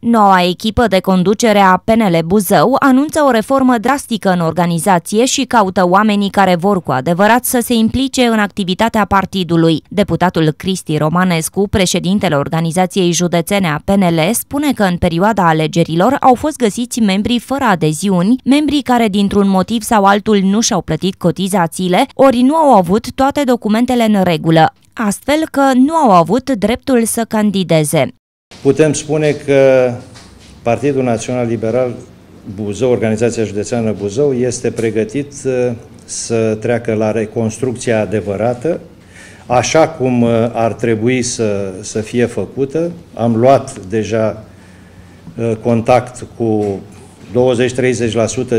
Noua echipă de conducere a PNL Buzău anunță o reformă drastică în organizație și caută oamenii care vor cu adevărat să se implice în activitatea partidului. Deputatul Cristi Romanescu, președintele organizației județene a PNL, spune că în perioada alegerilor au fost găsiți membri fără adeziuni, membrii care dintr-un motiv sau altul nu și-au plătit cotizațiile, ori nu au avut toate documentele în regulă astfel că nu au avut dreptul să candideze. Putem spune că Partidul Național Liberal Buzău, Organizația Județeană Buzău, este pregătit uh, să treacă la reconstrucția adevărată, așa cum uh, ar trebui să, să fie făcută. Am luat deja uh, contact cu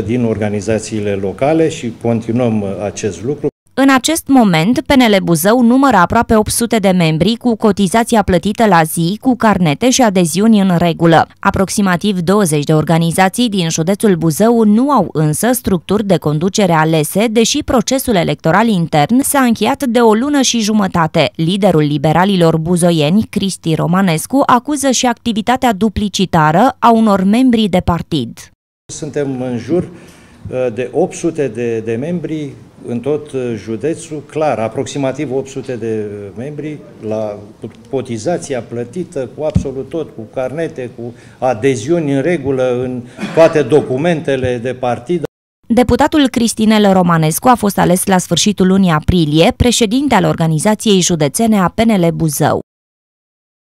20-30% din organizațiile locale și continuăm acest lucru. În acest moment, PNL Buzău numără aproape 800 de membri cu cotizația plătită la zi, cu carnete și adeziuni în regulă. Aproximativ 20 de organizații din județul Buzău nu au însă structuri de conducere alese, deși procesul electoral intern s-a încheiat de o lună și jumătate. Liderul liberalilor buzoieni, Cristi Romanescu, acuză și activitatea duplicitară a unor membri de partid. Suntem în jur uh, de 800 de, de membri în tot uh, județul, clar, aproximativ 800 de membri, la cotizația plătită cu absolut tot, cu carnete, cu adeziuni în regulă în toate documentele de partid. Deputatul Cristinel Romanescu a fost ales la sfârșitul lunii aprilie președinte al organizației județene a PNL Buzău.